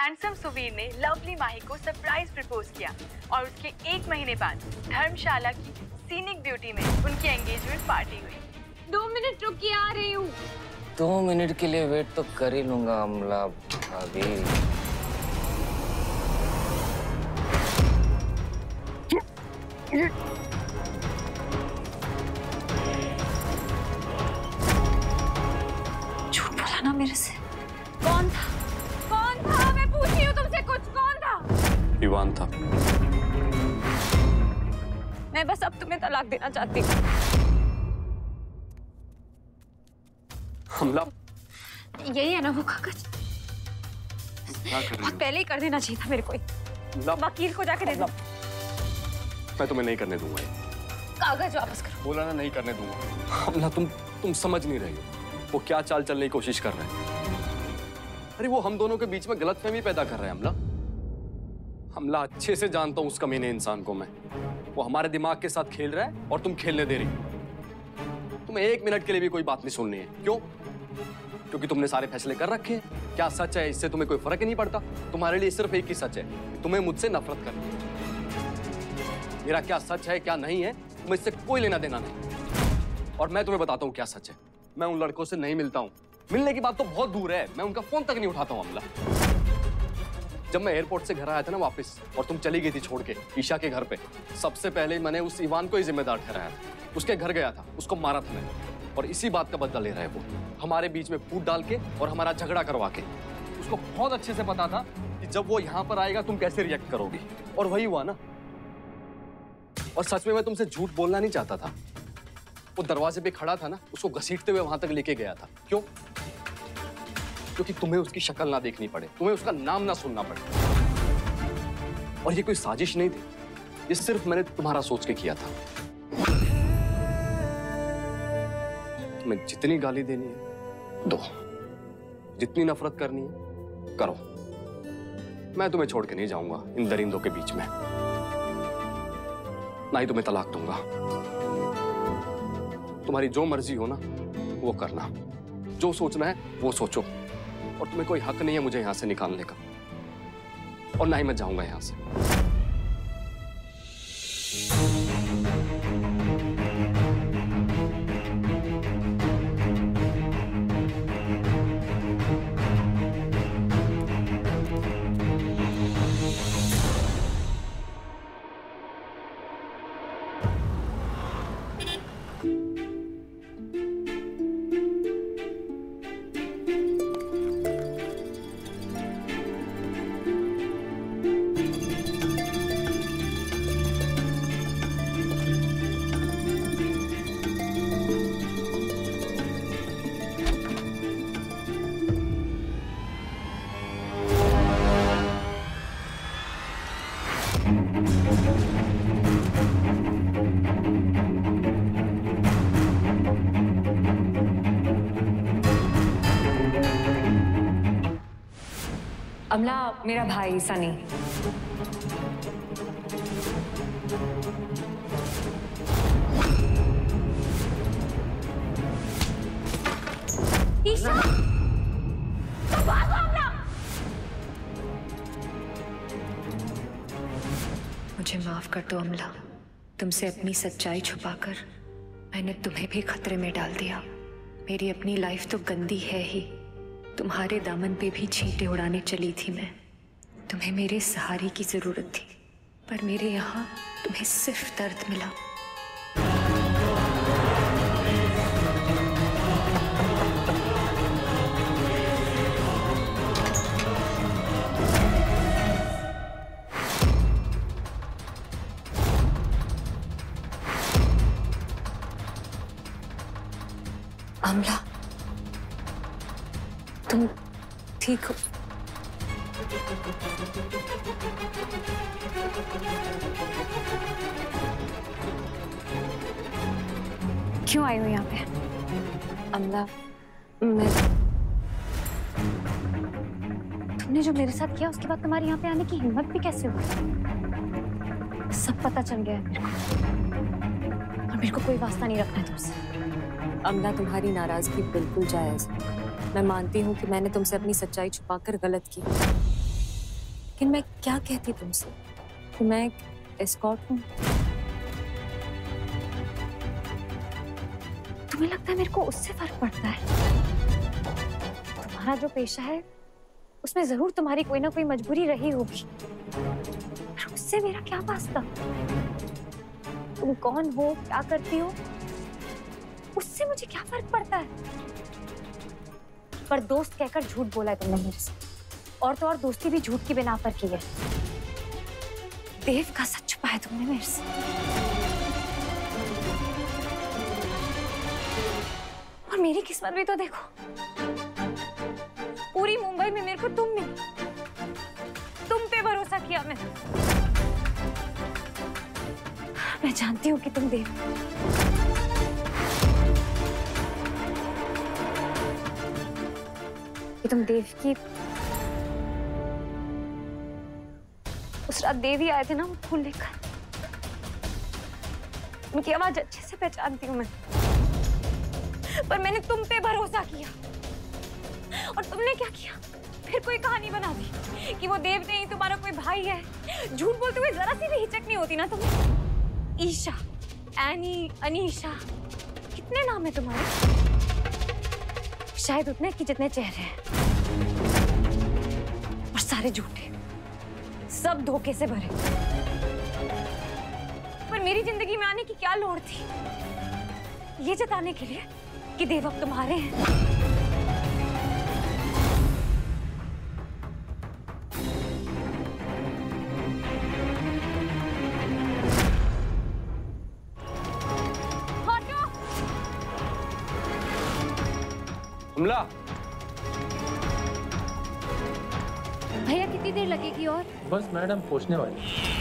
Handsome Suvir ने lovely माही को surprise propose किया और उसके एक महीने बाद धर्मशाला की सीनिक ब्यूटी में उनकी एंगेजमेंट पार्टी हुई। दो मिनट रुकिए आ रही हूँ। दो मिनट के लिए वेट तो कर ही लूँगा अमला भाभी। झूठ बोला ना मेरे से। कौन था? ईवान था। मैं बस अब तुम्हें तलाक देना चाहती हूँ। हमला। यही है ना वो कागज़? बहुत पहले ही कर देना चाहिए था मेरे को वकील को जाके दे दो। मैं तुम्हें नहीं करने दूँगा कागज़ वापस करो। बोला ना नहीं करने दूँगा। हमला तुम तुम समझ नहीं रही हो। वो क्या चाल चलने की कोशिश कर रहे हैं? अरे वो हम दोनों के बीच में गलतफहमी पैदा कर रहे हैं हमला। हमला अच्छे से जानता हूँ उस कमीने इंसान को मैं। वो हमारे दिमाग के साथ खेल रहा है और तुम खेलने दे रही तुम्हें एक मिनट के लिए भी कोई बात नहीं सुननी है। क्यों? क्योंकि तुमने सारे फैसले कर रखे हैं। क्या सच है? इससे तुम्हें कोई फ़र्क नहीं पड़ता। तुम्हारे लिए सिर्फ़ एक ही सच है तुम्हें मुझसे नफरत करनी है। मेरा क्या सच है, क्या नहीं है, तुम्हें इससे कोई लेना देना नहीं। और मैं तुम्हें बताता हूँ क्या सच है। मैं उन लड़कों से नहीं मिलता हूँ। मिलने की बात तो बहुत दूर है। मैं उनका फ़ोन तक नहीं उठाता हूँ अमला जब मैं एयरपोर्ट से घर आया था ना वापस, और तुम चली गई थी छोड़ के, ईशा के घर पे, सबसे पहले मैंने उस ईवान को ही जिम्मेदार ठहराया था। उसके घर गया था, उसको मारा था मैंने, और इसी बात का बदला ले रहा है वो, हमारे बीच में फूट डाल के और हमारा झगड़ा करवा के। उसको बहुत अच्छे से पता था कि जब वो यहाँ पर आएगा, तुम कैसे रिएक्ट करोगी। और वही हुआ ना। और सच में मैं तुमसे झूठ बोलना नहीं चाहता था। वो दरवाजे पे खड़ा था ना, उसको घसीटते हुए वहाँ तक लेके गया था। क्यों? क्योंकि तुम्हें उसकी शक्ल ना देखनी पड़े, तुम्हें उसका नाम ना सुनना पड़े। और ये कोई साजिश नहीं थी। ये सिर्फ़ मैंने तुम्हारा सोच के किया था। तुम्हें जितनी गाली देनी है, दो। जितनी नफरत करनी है, करो। मैं तुम्हें छोड़ के नहीं जाऊँगा इन दरिंदों के बीच में। ना ही तुम्हें तलाक दूँगा। तुम्हारी जो मर्ज़ी हो ना, वो करना। जो सोचना है, वो सोचो। और तुम्हें कोई हक नहीं है मुझे यहाँ से निकालने का। और ना ही मैं जाऊँगा यहाँ से। अमला मेरा भाई सनी। अमला मुझे माफ़ कर दो अमला। तुमसे अपनी सच्चाई छुपाकर मैंने तुम्हें भी खतरे में डाल दिया। मेरी अपनी लाइफ तो गंदी है ही। तुम्हारे दामन पे भी छींटे उड़ाने चली थी मैं। तुम्हें मेरे सहारे की ज़रूरत थी, पर मेरे यहाँ तुम्हें सिर्फ़ दर्द मिला। क्यों आई हो यहाँ पे? अमला मैं तुमने जो मेरे साथ किया, उसके बाद तुम्हारे यहाँ पे आने की हिम्मत भी कैसे हुई? सब पता चल गया है मेरे को। और मेरे को कोई वास्ता नहीं रखना है तुमसे। अमला तुम्हारी नाराज़गी बिल्कुल जायज़ मैं मानती हूँ कि मैंने तुमसे अपनी सच्चाई छुपाकर गलत की। लेकिन मैं क्या कहती तुमसे? कि मैं एक एस्कॉर्ट हूँ। लगता है मेरे को उससे फ़र्क पड़ता है। तुम्हारा जो पेशा है, उसमें ज़रूर तुम्हारी कोई ना कोई मजबूरी रही होगी। पर उससे मेरा क्या वास्ता? तुम कौन हो, क्या करती हो? उससे मुझे क्या फ़र्क पड़ता है? पर दोस्त कहकर झूठ बोला है तुमने मेरे से। और तो और दोस्ती भी झूठ की बिना पर की है। देव का सच छुपाया तुमने मेरे से। और मेरी किस्मत भी तो देखो। पूरी मुंबई में मेरे को तुम मिली। तुम पे भरोसा किया मैं मैं जानती हूँ कि तुम देव। कि तुम देव की उस रात देवी आए थे ना वो फूल लेकर। उनकी आवाज़ अच्छे से पहचानती हूँ मैं। पर मैंने तुम पे भरोसा किया। और तुमने क्या किया? फिर कोई कहानी बना दी कि वो देव नहीं तुम्हारा कोई भाई है। झूठ बोलते हुए जरा सी भी हिचक नहीं होती ना तुम्हें ईशा, एनी, अनीशा, कितने नाम है तुम्हारे? शायद उतने कि जितने चेहरे हैं। और सारे झूठे। सब धोखे से भरे। पर मेरी ज़िंदगी में आने की क्या लोड़ थी? ये जताने के लिए कि देव अब तुम्हारे हैं। हटो भैया कितनी देर लगेगी और? बस मैडम पहुँचने वाली।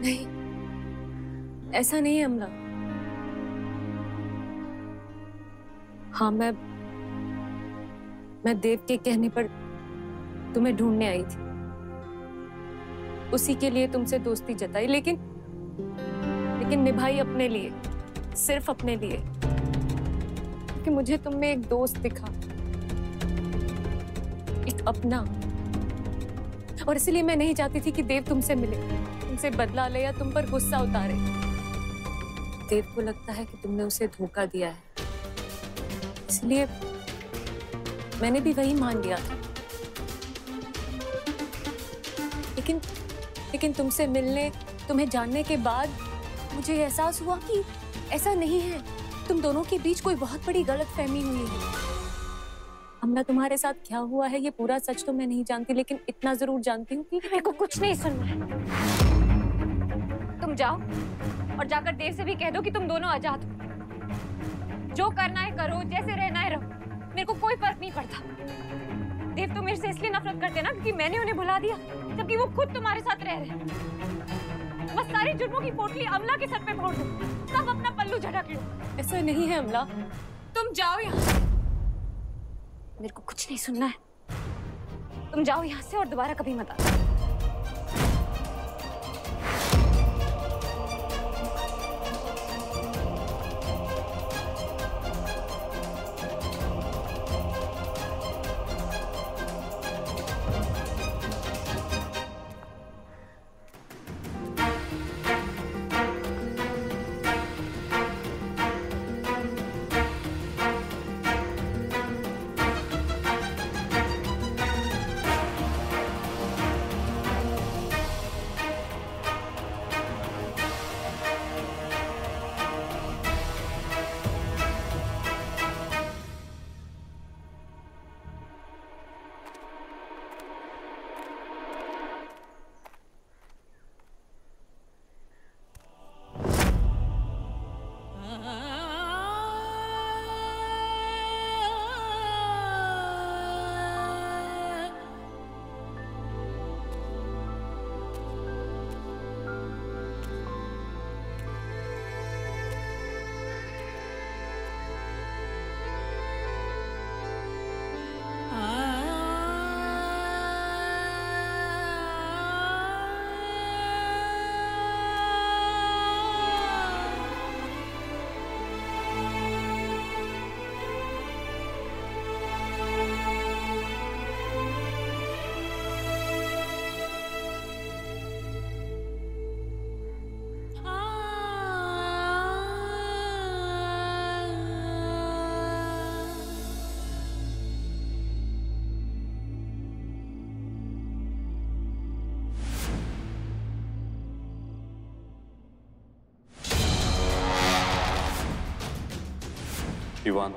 नहीं, ऐसा नहीं है अमला। हाँ मैं मैं देव के कहने पर तुम्हें ढूँढने आई थी। उसी के लिए तुमसे दोस्ती जताई, लेकिन लेकिन निभाई अपने लिए, सिर्फ़ अपने लिए। क्योंकि मुझे तुम में एक दोस्त दिखा। एक अपना। और इसलिए मैं नहीं चाहती थी कि देव तुमसे मिले। तुमसे बदला ले या तुम पर गुस्सा उतारे। देव को लगता है कि तुमने उसे धोखा दिया है। इसलिए मैंने भी वही मान लिया था। लेकिन लेकिन तुमसे मिलने तुम्हें जानने के बाद मुझे एहसास हुआ कि ऐसा नहीं है। तुम दोनों के बीच कोई बहुत बड़ी गलत फहमी हुई है। अमला तुम्हारे साथ क्या हुआ है ये पूरा सच तो मैं नहीं जानती लेकिन इतना ज़रूर जानती हूँ कि मेरे को कुछ नहीं सुनना। है जाओ और जाकर देव से भी कह दो कि तुम दोनों आज़ाद हो। जो करना है करो जैसे रहना है रहो। मेरे को कोई फ़र्क नहीं पड़ता। देव तो मेरे से इसलिए नफरत करते ना क्योंकि मैंने उन्हें भुला दिया जबकि वो खुद तुम्हारे साथ रह रहे बस सारी जुर्मों की पोटली अमला के सर पे फोड़ दो। सब अपना पल्लू झटक लो। ऐसा नहीं है अमला। तुम जाओ यहाँ। मेरे को कुछ नहीं सुनना है। तुम जाओ यहाँ से और दोबारा कभी मत आना ईवान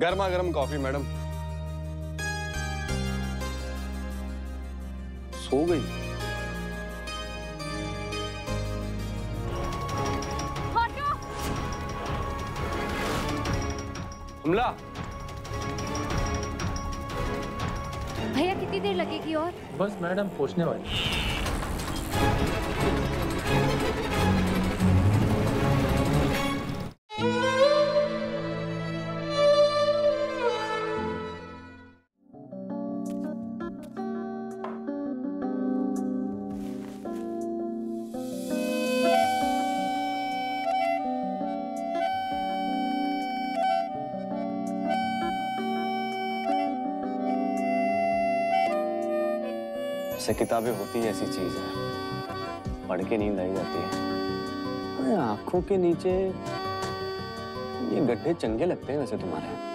गर्मा गर्म कॉफ़ी मैडम। सो गई। हमला भैया कितनी देर लगेगी और? बस मैडम पहुँचने वाली। से किताबें होती है, ऐसी चीज़ है। पढ़ के नींद आई जाती है। आँखों के नीचे ये गड्ढे चंगे लगते हैं वैसे तुम्हारे।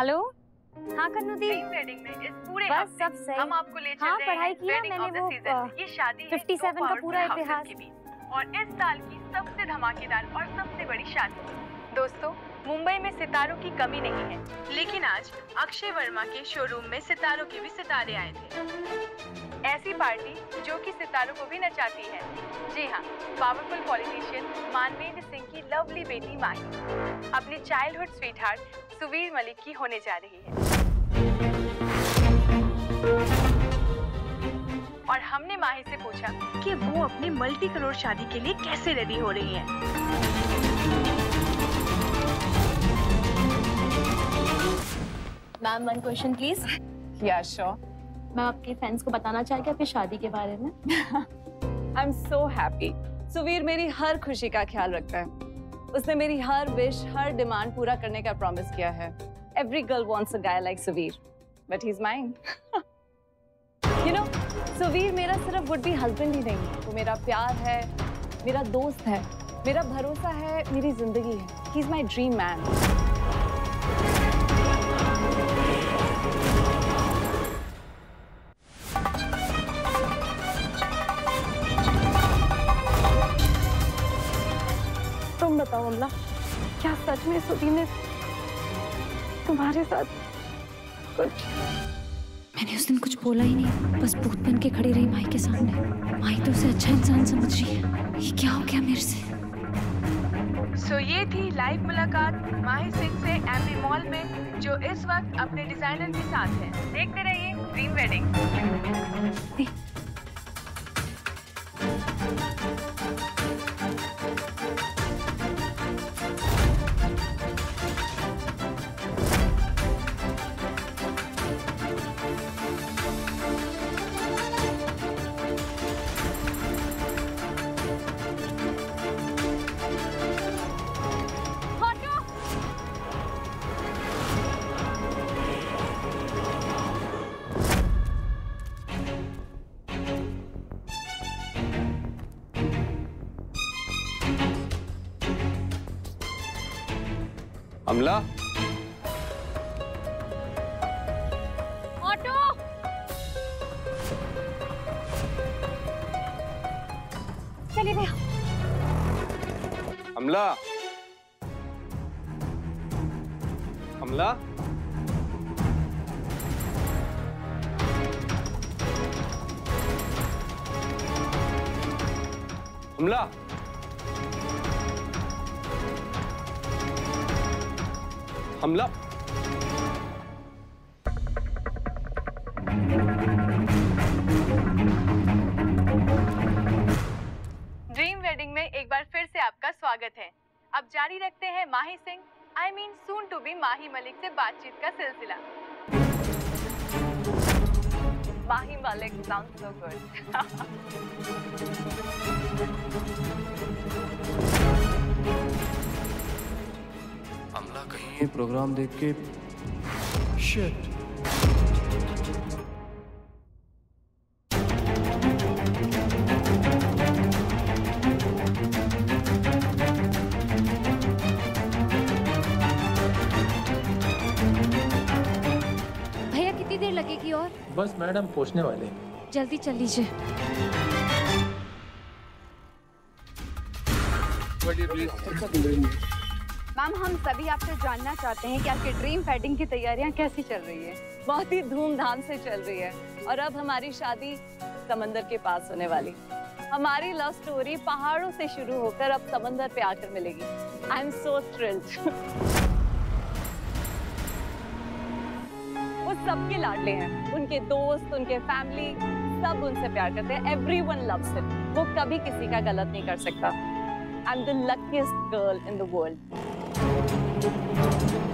हेलो हाँ कन्नू दी वेडिंग में इस पूरे बस सब सही। हम आपको ले हाँ, पढ़ाई हैं किया मैंने वो, ये शादी फिफ्टी 57 का पूरा इतिहास। के बीच। और इस साल की सबसे धमाकेदार और सबसे बड़ी शादी दोस्तों, मुंबई में सितारों की कमी नहीं है। लेकिन आज अक्षय वर्मा के शोरूम में सितारों के भी सितारे आए थे। ऐसी पार्टी जो कि सितारों को भी नचाती है। जी हाँ पावरफुल पॉलिटिशियन मानवेंद्र सिंह की लवली बेटी माही। अपनी चाइल्डहुड स्वीटहार्ट सुवीर मलिक की होने जा रही है। और हमने माही से पूछा कि वो अपने मल्टी करोड़ शादी के लिए कैसे रेडी हो रही हैं। मैम वन क्वेश्चन प्लीज़ या श्योर मैं आपके फैंस को बताना चाहेगी आपकी शादी के बारे में? I am so happy Suvir मेरी हर खुशी का ख्याल रखता है। उसने मेरी हर विश हर डिमांड पूरा करने का प्रॉमिस किया है। Every girl wants a guy like Suvir but he is mine you know Suvir मेरा सिर्फ़ वुड बी हस्बैंड ही नहीं। वो मेरा प्यार है मेरा दोस्त है मेरा भरोसा है मेरी ज़िंदगी है। He is my dream man तुम्हारे साथ। कुछ। मैंने उस दिन कुछ बोला ही नहीं। बस भूत बन के खड़ी रही माई के सामने। माई तो उसे अच्छा इंसान समझ रही है। ये क्या हो गया मेरे से? सो so ये थी लाइव मुलाकात माही सिंह से एमबी मॉल में जो इस वक्त अपने डिज़ाइनर के साथ है। देखते रहिए ड्रीम वेडिंग अमला? ऑटो। चलिए भैया। अमला? अमला? अमला? हमला। ड्रीम वेडिंग में एक बार फिर से आपका स्वागत है। अब जारी रखते हैं Mahi Singh I mean soon to be Mahi Malik से बातचीत का सिलसिला। Mahi Malik sounds so good. अमला कहीं। ये प्रोग्राम देख के शिट भैया कितनी देर लगेगी और? बस मैडम पहुँचने वाले जल्दी चल लीजिए। मैम, हम सभी आपसे जानना चाहते हैं कि आपकी ड्रीम वेडिंग की तैयारियाँ कैसी चल रही है? बहुत ही धूमधाम से चल रही है और अब हमारी शादी समंदर के पास होने वाली। हमारी लव स्टोरी पहाड़ों से शुरू होकर अब समंदर पे आकर मिलेगी। आई एम सो थ्रिल्ड वो सबके लाडले हैं। उनके दोस्त, उनके फैमिली सब उनसे प्यार करते हैं। एवरी वन लव्स वो कभी किसी का गलत नहीं कर सकता। I am the luckiest girl in the world thank you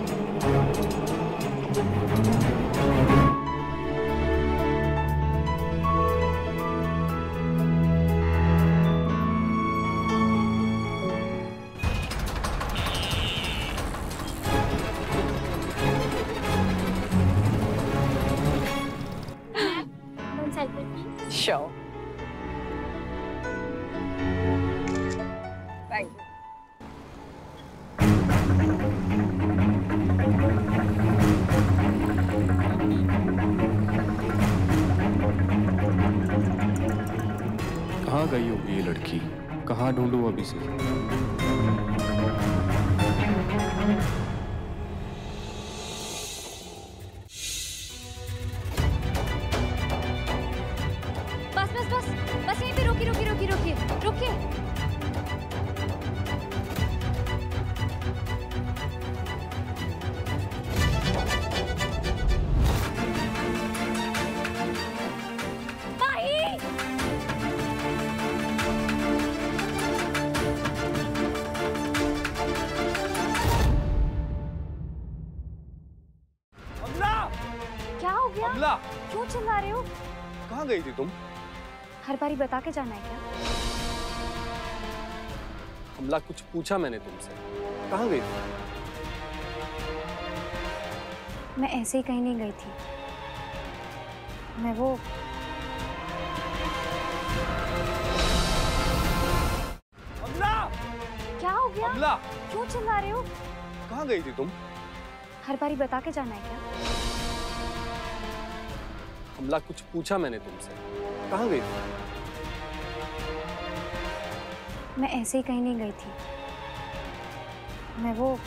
हर बारी बता के जाना है क्या? हमला कुछ पूछा मैंने तुमसे। कहाँ गई थी? मैं ऐसे ही कहीं नहीं गई थी। मैं वो अमला क्या हो गया? अमला क्यों चिल्ला रहे हो? कहाँ गई थी तुम? हर बारी बता के जाना है क्या? हमला कुछ पूछा मैंने तुमसे। कहाँ गई थी? मैं ऐसे ही कहीं नहीं गई थी। मैं वो